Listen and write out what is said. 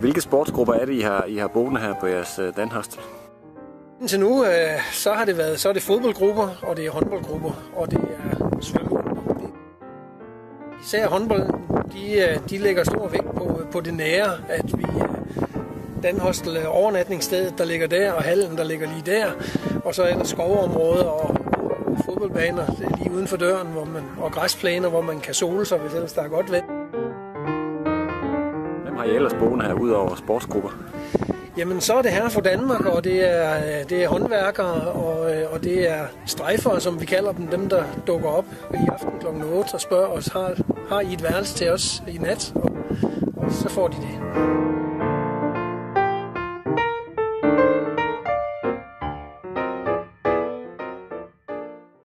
Hvilke sportsgrupper er det, I har, I har boende her på jeres øh, danhostel? Indtil nu, øh, så har det været så er det fodboldgrupper, og det er håndboldgrupper, og det er svømmegrupper. Især håndbolden, de, øh, de lægger stor vægt på, på det nære, at vi øh, Danhostel overnatningsstedet, der ligger der, og hallen, der ligger lige der. Og så er der skovområder og fodboldbaner lige uden for døren, hvor man, og græsplæner, hvor man kan sole sig, hvis ellers der er godt vand. Har I ellers boende her, udover sportsgrupper? Jamen, så er det her for Danmark, og det er, øh, det er håndværkere, og, øh, og det er strejfere, som vi kalder dem, dem der dukker op i aften kl. 8 og spørger os, har, har I et værelse til os i nat? Og, og så får de det.